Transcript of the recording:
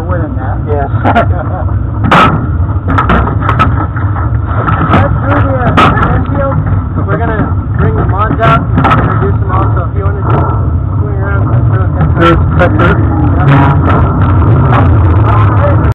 for winning that. Yes. That's through the uh, infield. We're gonna bring the Mons out and introduce them all. So if you want to do, swing around, that's really good. There's Pepper.